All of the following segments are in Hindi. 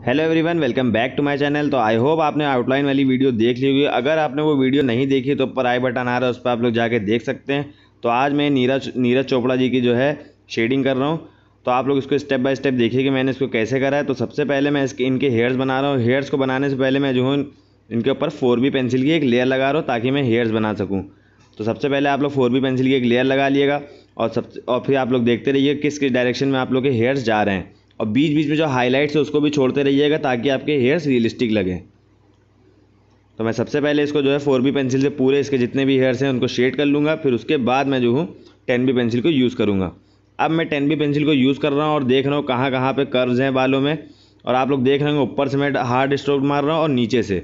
Hello everyone welcome back to my channel तो आई होप आपने आउटलाइन वाली वीडियो देख ली होगी। अगर आपने वो वीडियो नहीं देखी तो ऊपर आई बटन आ रहा है, उस पर आप लोग जाके देख सकते हैं। तो आज मैं नीरज नीरज चोपड़ा जी की जो है शेडिंग कर रहा हूँ। तो आप लोग इसको स्टेप बाय स्टेप देखिए कि मैंने इसको कैसे करा है। तो सबसे पहले मैं इसके, इनके हेयर्स बना रहा हूँ। हेयर्स को बनाने से पहले मैं जो हूँ, इनके ऊपर फोर बी पेंसिल की एक लेयर लगा रहा हूँ ताकि मैं हेयर्स बना सकूँ। तो सबसे पहले आप लोग फोर बी पेंसिल की एक लेयर लगा लिएगा और सब, और फिर आप लोग देखते रहिए किस किस डायरेक्शन में आप लोग के हेयर्स जा रहे हैं। और बीच बीच में जो हाईलाइट्स है, उसको भी छोड़ते रहिएगा ताकि आपके हेयर्स रियलिस्टिक लगें। तो मैं सबसे पहले इसको जो है फोर बी पेंसिल से पूरे इसके जितने भी हेयर्स हैं, उनको शेड कर लूँगा, फिर उसके बाद मैं जो हूँ टेन बी पेंसिल को यूज़ करूँगा। अब मैं टेन बी पेंसिल को यूज़ कर रहा हूँ और देख रहा हूँ कहाँ कहाँ पर कर्व्स हैं बालों में, और आप लोग देख रहे होंगे ऊपर से मैं हार्ड स्ट्रोक मार रहा हूँ और नीचे से,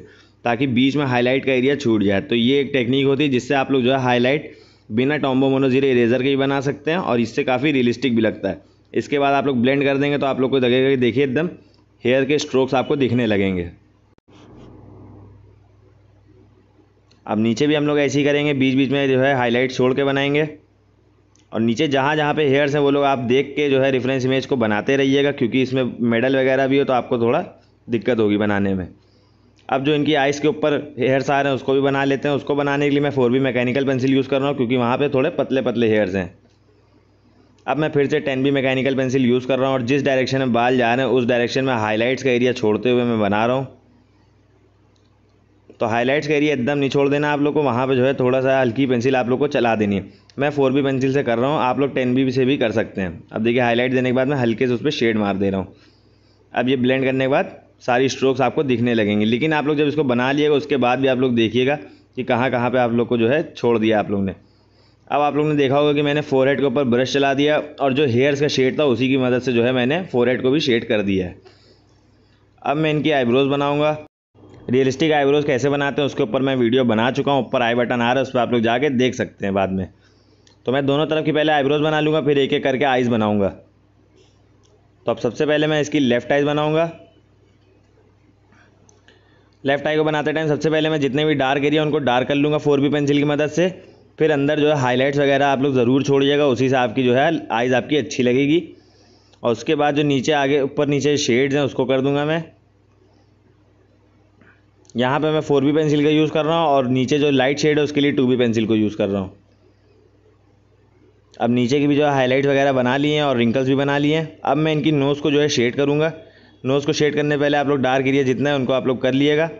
ताकि बीच में हाईलाइट का एरिया छूट जाए। तो ये एक टेक्निक होती है जिससे आप लोग जो है हाईलाइट बिना टॉम्बो मोनोजीरे इरेजर के भी बना सकते हैं, और इससे काफ़ी रियलिस्टिक भी लगता है। इसके बाद आप लोग ब्लेंड कर देंगे तो आप लोग को लगेगा कि देखिए एकदम हेयर के स्ट्रोक्स आपको दिखने लगेंगे। अब नीचे भी हम लोग ऐसे ही करेंगे बीच बीच में जो है हाईलाइट छोड़ के बनाएँगे। और नीचे जहाँ जहाँ पे हेयर्स हैं वो लोग आप देख के जो है रेफरेंस इमेज को बनाते रहिएगा, क्योंकि इसमें मेडल वगैरह भी हो तो आपको थोड़ा दिक्कत होगी बनाने में। अब जो इनकी आइस के ऊपर हेयर्स आ रहे हैं उसको भी बना लेते हैं। उसको बनाने के लिए मैं four B mechanical pencil use कर रहा हूँ, क्योंकि वहाँ पे थोड़े पतले पतले हेयर्स हैं। अब मैं फिर से ten B mechanical pencil use कर रहा हूँ और जिस डायरेक्शन में बाल जा रहे हैं, उस डायरेक्शन में हाईलाइट्स का एरिया छोड़ते हुए मैं बना रहा हूँ। तो हाईलाइट्स का एरिया एकदम नहीं छोड़ देना आप लोग को, वहाँ पे जो है थोड़ा सा हल्की पेंसिल आप लोग को चला देनी है। मैं फोर बी पेंसिल से कर रहा हूँ, आप लोग टेन बी से भी कर सकते हैं। अब देखिए हाईलाइट देने के बाद मैं हल्के से उस पर शेड मार दे रहा हूँ। अब ये ब्लेंड करने के बाद सारी स्ट्रोक्स आपको दिखने लगेंगे। लेकिन आप लोग जब इसको बना लिएगा, उसके बाद भी आप लोग देखिएगा कि कहाँ कहाँ पर आप लोग को जो है छोड़ दिया आप लोग ने। अब आप लोगों ने देखा होगा कि मैंने फोर हेड के ऊपर ब्रश चला दिया और जो हेयर्स का शेड था उसी की मदद से जो है मैंने फोर हेड को भी शेड कर दिया है। अब मैं इनकी आईब्रोज़ बनाऊँगा। रियलिस्टिक आईब्रोज़ कैसे बनाते हैं उसके ऊपर मैं वीडियो बना चुका हूँ। ऊपर आई बटन आ रहा है, उस पर आप लोग जाके देख सकते हैं बाद में। तो मैं दोनों तरफ़ की पहले आईब्रोज़ बना लूँगा, फिर एक एक करके आइज़ बनाऊँगा। तो अब सबसे पहले मैं इसकी लेफ़्ट आइज़ बनाऊँगा। लेफ़्ट आई को बनाते टाइम सबसे पहले मैं जितने भी डार्क एरिया उनको डार्क कर लूँगा फोर बी पेंसिल की मदद से। फिर अंदर जो है हाईलाइट्स वगैरह आप लोग ज़रूर छोड़िएगा, उसी से आपकी जो है आइज़ आपकी अच्छी लगेगी। और उसके बाद जो नीचे आगे, ऊपर नीचे शेड्स हैं, उसको कर दूँगा मैं। यहाँ पे मैं फोर बी पेंसिल का यूज़ कर रहा हूँ, और नीचे जो लाइट शेड है, उसके लिए टू बी पेंसिल को यूज़ कर रहा हूँ। अब नीचे की भी जो है हाईलाइट वगैरह बना लिए हैं, और रिंकल्स भी बना लिए हैं। अब मैं इनकी नोज़ को जो है शेड करूँगा। नोज़ को शेड करने पहले आप लोग डार्क एरिया जितना है, उनको आप लोग कर लिएगा।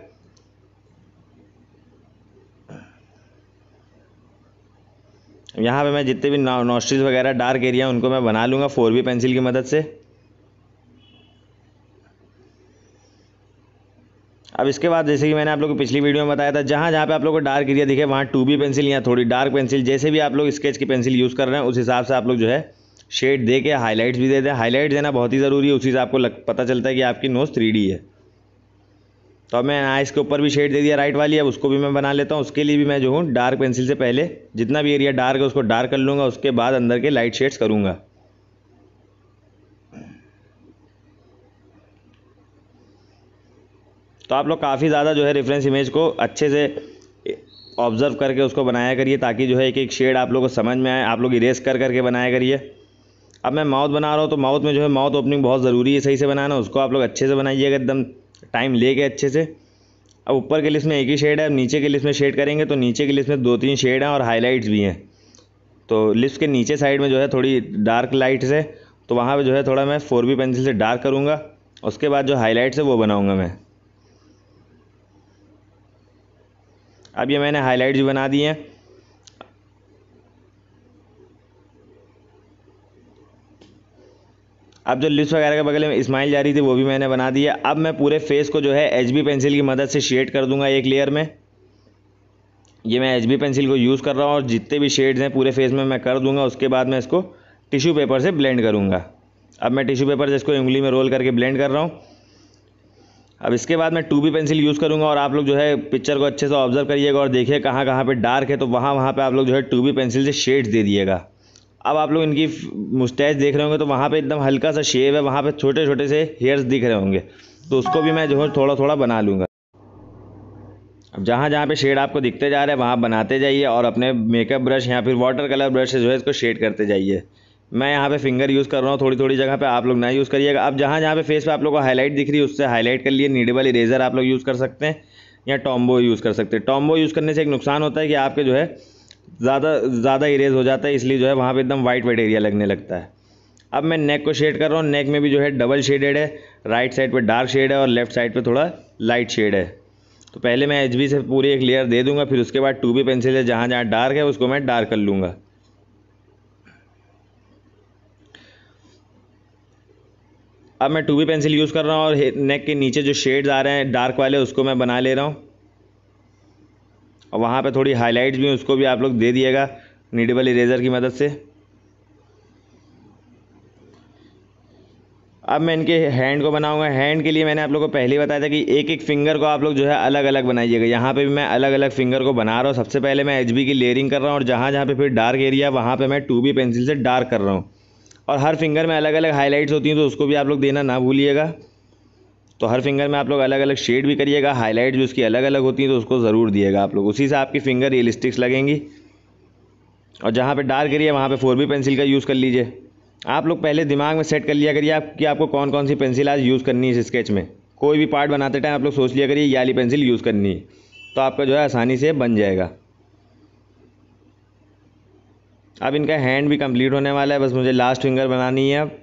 यहाँ पे मैं जितने भी नॉस्ट्रिल्स वगैरह डार्क एरिया उनको मैं बना लूँगा फोर बी पेंसिल की मदद से। अब इसके बाद जैसे कि मैंने आप लोग को पिछली वीडियो में बताया था जहाँ जहाँ पे आप लोग को डार्क एरिया दिखे वहाँ टू बी पेंसिल या थोड़ी डार्क पेंसिल जैसे भी आप लोग स्केच की पेंसिल यूज़ कर रहे हैं उस हिसाब से आप लोग जो है शेड दे के हाईलाइट्स भी दे दें। हाईलाइट देना बहुत ही ज़रूरी है उसी से आपको लग, पता चलता है कि आपकी नोज़ थ्री है। तो अब मैं आइस के ऊपर भी शेड दे दिया राइट वाली, अब उसको भी मैं बना लेता हूँ। उसके लिए भी मैं जो हूँ डार्क पेंसिल से पहले जितना भी एरिया डार्क है, उसको डार्क कर लूँगा, उसके बाद अंदर के लाइट शेड्स करूँगा। तो आप लोग काफ़ी ज़्यादा जो है रेफरेंस इमेज को अच्छे से ऑब्ज़र्व करके उसको बनाया करिए, ताकि जो है एक एक शेड आप लोग को समझ में आए, आप लोग इरेज कर करके बनाया करिए। अब मैं माउथ बना रहा हूँ तो माउथ में जो है माउथ ओपनिंग बहुत ज़रूरी है, सही से बनाना, उसको आप लोग अच्छे से बनाइएगा एकदम। टाइम ले गए अच्छे से। अब ऊपर के लिस्ट में एक ही शेड है, अब नीचे के लिस्ट में शेड करेंगे तो नीचे के लिस्ट में दो तीन शेड हैं और हाईलाइट्स भी हैं। तो लिस्ट के नीचे साइड में जो है थोड़ी डार्क लाइट्स है तो वहाँ पे जो है थोड़ा मैं फोर बी पेंसिल से डार्क करूँगा, उसके बाद जो हाईलाइट्स है वो बनाऊँगा मैं। अब ये मैंने हाईलाइट्स बना दिए हैं। अब जो लिप्स वगैरह के बगल में स्माइल जा रही थी, वो भी मैंने बना दिया अब मैं पूरे फेस को जो है एच बी पेंसिल की मदद से शेड कर दूँगा एक लेयर में। ये मैं एच बी पेंसिल को यूज़ कर रहा हूँ और जितने भी शेड्स हैं पूरे फेस में मैं कर दूँगा, उसके बाद मैं इसको टिश्यू पेपर से ब्लेंड करूँगा। अब मैं टिश्यू पेपर से इसको उंगली में रोल करके ब्लेंड कर रहा हूँ। अब इसके बाद मैं टू बी पेंसिल यूज़ करूँगा और आप लोग जो है पिक्चर को अच्छे से ऑब्ज़र्व करिएगा और देखिए कहाँ कहाँ पे डार्क है तो वहाँ वहाँ पे आप लोग जो है टू बी पेंसिल से शेड्स दे दिएगा अब आप लोग इनकी मुस्टैच देख रहे होंगे तो वहाँ पे एकदम हल्का सा शेव है, वहाँ पे छोटे छोटे से हेयर्स दिख रहे होंगे। तो उसको भी मैं जो है थोड़ा थोड़ा बना लूँगा। अब जहाँ जहाँ पे शेड आपको दिखते जा रहे हैं, वहाँ बनाते जाइए और अपने मेकअप ब्रश या फिर वाटर कलर ब्रश से जो है इसको शेड करते जाइए। मैं यहाँ पे फिंगर यूज़ कर रहा हूँ थोड़ी थोड़ी जगह पे आप लोग ना यूज़ करिएगा। अब जहाँ जहाँ पे फेस पे आप लोग को हाईलाइट दिख रही है, उससे हाईलाइट कर लिए नीडेबल इरेजर आप लोग यूज़ कर सकते हैं या टॉम्बो यूज़ कर सकते हैं। टॉम्बो यूज़ करने से एक नुकसान होता है कि आपके जो है ज़्यादा ज़्यादा इरेज हो जाता है, इसलिए जो है वहाँ पर एकदम वाइट वाइट एरिया लगने लगता है। अब मैं नेक को शेड कर रहा हूँ नेक में भी जो है डबल शेडेड है राइट साइड पर डार्क शेड है और लेफ़्ट साइड पर थोड़ा लाइट शेड है। तो पहले मैं एचबी से पूरी एक लेयर दे दूँगा, फिर उसके बाद टू बी पेंसिल है, जहाँ जहाँ डार्क है, उसको मैं डार्क कर लूँगा। अब मैं टू बी पेंसिल यूज़ कर रहा हूँ और नेक के नीचे जो शेड्स आ रहे हैं डार्क वाले, उसको मैं बना ले रहा हूँ। और वहाँ पे थोड़ी हाईलाइट्स भी उसको भी आप लोग दे दिएगा नीडेबल इरेज़र की मदद से। अब मैं इनके हैंड को बनाऊँगा। हैंड के लिए मैंने आप लोग को पहले ही बताया था कि एक एक फिंगर को आप लोग जो है अलग अलग बनाइएगा। यहाँ पे भी मैं अलग अलग फिंगर को बना रहा हूँ। सबसे पहले मैं HB की लेयरिंग कर रहा हूँ और जहाँ जहाँ पे फिर डार्क एरिया वहाँ पे मैं टू बी पेंसिल से डार्क कर रहा हूँ। और हर फिंगर में अलग अलग हाईलाइट्स होती हैं तो उसको भी आप लोग देना ना भूलिएगा। तो हर फिंगर में आप लोग अलग अलग शेड भी करिएगा हाईलाइट जो उसकी अलग अलग होती है तो उसको ज़रूर दिएगा आप लोग। उसी से आपकी फिंगर रियलिस्टिक्स लगेंगी। और जहाँ पे डार्क करिए वहाँ पे फोर बी पेंसिल का यूज़ कर लीजिए। आप लोग पहले दिमाग में सेट कर लिया करिए आप कि आपको कौन कौन सी पेंसिल आज यूज़ करनी है इस स्केच में। कोई भी पार्ट बनाते टाइम आप लोग सोच लिया करिए, ये वाली पेंसिल यूज़ करनी है। तो आपका जो है आसानी से बन जाएगा। अब इनका हैंड भी कंप्लीट होने वाला है, बस मुझे लास्ट फिंगर बनानी है अब।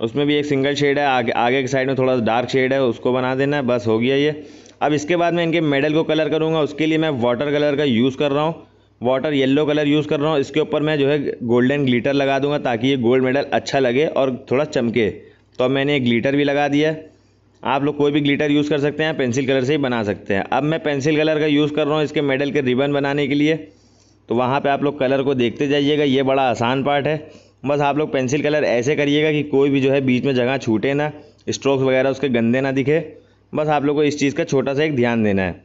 उसमें भी एक सिंगल शेड है, आगे आगे की साइड में थोड़ा सा डार्क शेड है, उसको बना देना है, बस हो गया ये। अब इसके बाद मैं इनके मेडल को कलर करूँगा, उसके लिए मैं वाटर कलर का यूज़ कर रहा हूँ। वाटर येलो कलर यूज़ कर रहा हूँ। इसके ऊपर मैं जो है गोल्डन ग्लीटर लगा दूँगा ताकि ये गोल्ड मेडल अच्छा लगे और थोड़ा चमके। तो अब मैंने एक ग्लीटर भी लगा दिया आप लोग कोई भी ग्लीटर यूज़ कर सकते हैं पेंसिल कलर से ही बना सकते हैं। अब मैं पेंसिल कलर का यूज़ कर रहा हूँ इसके मेडल के रिबन बनाने के लिए। तो वहाँ पर आप लोग कलर को देखते जाइएगा, ये बड़ा आसान पार्ट है। बस आप लोग पेंसिल कलर ऐसे करिएगा कि कोई भी जो है बीच में जगह छूटे ना स्ट्रोक्स वगैरह उसके गंदे ना दिखे। बस आप लोग को इस चीज़ का छोटा सा एक ध्यान देना है।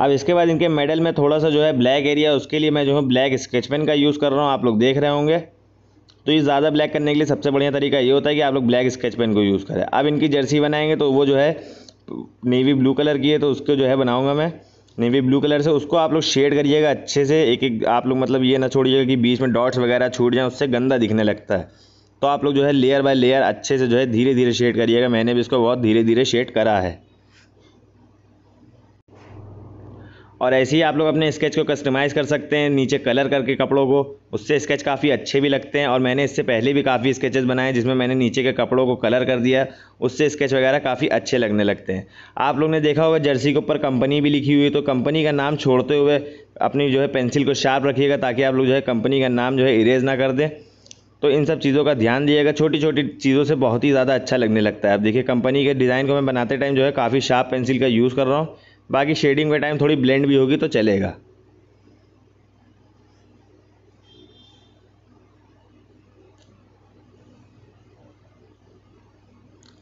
अब इसके बाद इनके मेडल में थोड़ा सा जो है ब्लैक एरिया, उसके लिए मैं जो है ब्लैक स्केच पेन का यूज़ कर रहा हूँ, आप लोग देख रहे होंगे। तो ये ज़्यादा ब्लैक करने के लिए सबसे बढ़िया तरीका ये होता है कि आप लोग ब्लैक स्केच पेन को यूज़ करें। अब इनकी जर्सी बनाएँगे तो वो जो है नेवी ब्लू कलर की है तो उसको जो है बनाऊँगा मैं। नेवी ब्लू कलर से उसको आप लोग शेड करिएगा अच्छे से। एक एक आप लोग मतलब ये ना छोड़िएगा कि बीच में डॉट्स वगैरह छूट जाएँ, उससे गंदा दिखने लगता है। तो आप लोग जो है लेयर बाय लेयर अच्छे से जो है धीरे धीरे शेड करिएगा। मैंने भी इसको बहुत धीरे धीरे शेड करा है। और ऐसे ही आप लोग अपने स्केच को कस्टमाइज़ कर सकते हैं, नीचे कलर करके कपड़ों को। उससे स्केच काफ़ी अच्छे भी लगते हैं और मैंने इससे पहले भी काफ़ी स्केचेस बनाए जिसमें मैंने नीचे के कपड़ों को कलर कर दिया। उससे स्केच वगैरह काफ़ी अच्छे लगने लगते हैं। आप लोग ने देखा होगा जर्सी के ऊपर कंपनी भी लिखी हुई है तो कंपनी का नाम छोड़ते हुए अपनी जो है पेंसिल को शार्प रखिएगा, ताकि आप लोग जो है कंपनी का नाम जो है इरेज ना कर दें। तो इन सब चीज़ों का ध्यान दिएगा। छोटी छोटी चीज़ों से बहुत ही ज़्यादा अच्छा लगने लगता है। अब देखिए कंपनी के डिज़ाइन को मैं बनाते टाइम जो है काफ़ी शार्प पेंसिल का यूज़ कर रहा हूँ। बाकी शेडिंग के टाइम थोड़ी ब्लेंड भी होगी तो चलेगा।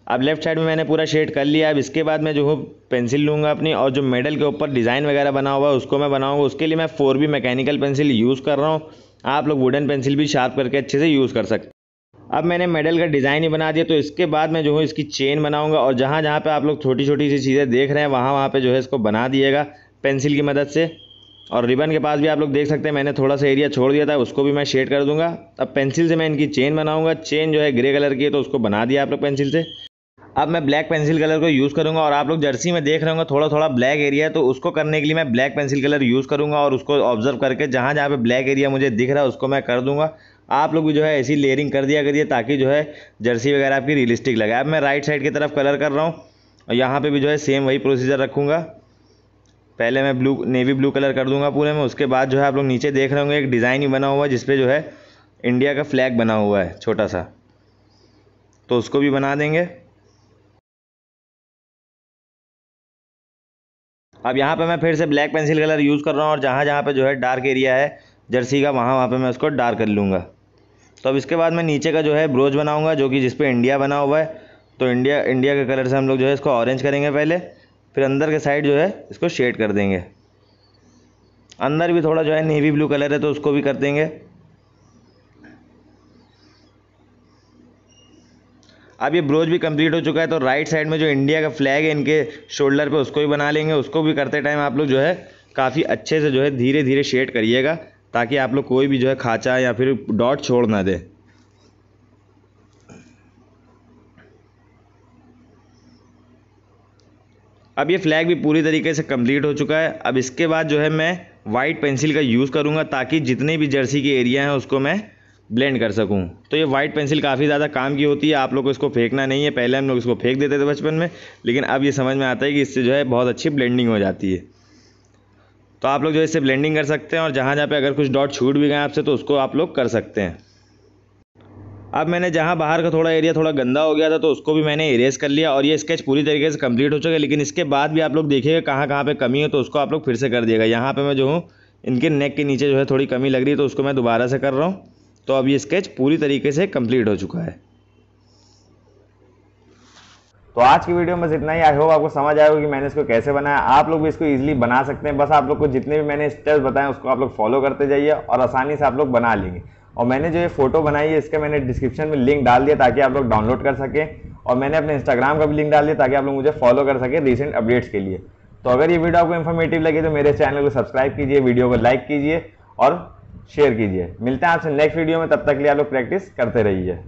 अब लेफ़्ट साइड में मैंने पूरा शेड कर लिया। अब इसके बाद मैं जो हूँ पेंसिल लूँगा अपनी और जो मेडल के ऊपर डिज़ाइन वगैरह बना हुआ है, उसको मैं बनाऊँगा। उसके लिए मैं four B mechanical pencil use कर रहा हूँ। आप लोग वुडन पेंसिल भी शार्प करके अच्छे से यूज़ कर सकते अब मैंने मेडल का डिज़ाइन ही बना दिया तो इसके बाद मैं जो है, इसकी चेन बनाऊँगा और जहाँ जहाँ पे आप लोग छोटी छोटी सी चीज़ें देख रहे हैं, वहाँ वहाँ पे जो है इसको बना दिएगा, पेंसिल की मदद से। और रिबन के पास भी आप लोग देख सकते हैं, मैंने थोड़ा सा एरिया छोड़ दिया था, उसको भी मैं शेड कर दूँगा। अब पेंसिल से मैं इनकी चेन बनाऊँगा, चेन जो है ग्रे कलर की है तो उसको बना दिया आप लोग पेंसिल से। अब मैं ब्लैक पेंसिल कलर को यूज़ करूँगा और आप लोग जर्सी में देख रहे होंगे थोड़ा थोड़ा ब्लैक एरिया तो उसको करने के लिए मैं ब्लैक पेंसिल कलर यूज़ करूँगा और उसको ऑब्ज़र्व करके जहाँ जहाँ पे ब्लैक एरिया मुझे दिख रहा है, उसको मैं कर दूँगा। आप लोग भी जो है ऐसी लेयरिंग कर दिया करिए ताकि जो है जर्सी वगैरह आपकी रियलिस्टिक लगे। अब मैं राइट साइड की तरफ़ कलर कर रहा हूँ और यहाँ पर भी जो है सेम वही प्रोसीजर रखूँगा। पहले मैं ब्लू नेवी ब्लू कलर कर दूँगा पूरे में, उसके बाद जो है आप लोग नीचे देख रहे होंगे, एक डिज़ाइन ही बना हुआ है जिसपे जो है इंडिया का फ्लैग बना हुआ है, छोटा सा। तो उसको भी बना देंगे। अब यहाँ पे मैं फिर से ब्लैक पेंसिल कलर यूज़ कर रहा हूँ और जहाँ जहाँ पे जो है डार्क एरिया है जर्सी का वहाँ वहाँ पे मैं उसको डार्क कर लूँगा। तो अब इसके बाद मैं नीचे का जो है ब्रोज बनाऊँगा, जो कि जिस पे इंडिया बना हुआ है। तो इंडिया इंडिया के कलर से हम लोग जो है इसको ऑरेंज करेंगे पहले, फिर अंदर के साइड जो है इसको शेड कर देंगे। अंदर भी थोड़ा जो है नेवी ब्लू कलर है तो उसको भी कर देंगे। अब ये ब्रोज भी कंप्लीट हो चुका है तो राइट साइड में जो इंडिया का फ्लैग है, इनके शोल्डर पे उसको भी बना लेंगे। उसको भी करते टाइम आप लोग जो है काफ़ी अच्छे से जो है धीरे धीरे शेड करिएगा। ताकि आप लोग कोई भी जो है खाचा या फिर डॉट छोड़ ना दे। अब ये फ्लैग भी पूरी तरीके से कंप्लीट हो चुका है। अब इसके बाद जो है मैं वाइट पेंसिल का यूज़ करूँगा ताकि जितने भी जर्सी की एरिया हैं उसको मैं ब्लेंड कर सकूँ। तो ये वाइट पेंसिल काफ़ी ज़्यादा काम की होती है। आप लोग को इसको फेंकना नहीं है। पहले हम लोग इसको फेंक देते थे बचपन में, लेकिन अब ये समझ में आता है कि इससे जो है बहुत अच्छी ब्लेंडिंग हो जाती है। तो आप लोग जो इससे ब्लेंडिंग कर सकते हैं और जहाँ जहाँ पे अगर कुछ डॉट छूट भी गए आपसे तो उसको आप लोग कर सकते हैं। अब मैंने जहाँ बाहर का थोड़ा एरिया थोड़ा गंदा हो गया था तो उसको भी मैंने इरेज कर लिया और ये स्केच पूरी तरीके से कंप्लीट हो चुका है। लेकिन इसके बाद भी आप लोग देखिएगा कहाँ कहाँ पे कमी हो तो उसको आप लोग फिर से कर दिएगा। यहाँ पे मैं जो हूँ, इनके नेक के नीचे जो है थोड़ी कमी लग रही है तो उसको मैं दोबारा से कर रहा हूँ। तो अब ये स्केच पूरी तरीके से कंप्लीट हो चुका है। तो आज की वीडियो में बस इतना ही। आई होप आपको समझ आएगा कि मैंने इसको कैसे बनाया। आप लोग भी इसको इजीली बना सकते हैं। बस आप लोग को जितने भी मैंने स्टेप्स बताए, उसको आप लोग फॉलो करते जाइए और आसानी से आप लोग बना लेंगे। और मैंने जो ये फ़ोटो बनाई है, इसका मैंने डिस्क्रिप्शन में लिंक डाल दिया ताकि आप लोग डाउनलोड कर सकें। और मैंने अपने इंस्टाग्राम का भी लिंक डाल दिया ताकि आप लोग मुझे फॉलो कर सके रिसेंट अपडेट्स के लिए। तो अगर ये वीडियो आपको इन्फॉर्मेटिव लगे तो मेरे चैनल को सब्सक्राइब कीजिए वीडियो को लाइक कीजिए और शेयर कीजिए। मिलते हैं आपसे नेक्स्ट वीडियो में। तब तक के लिए आप लोग प्रैक्टिस करते रहिए।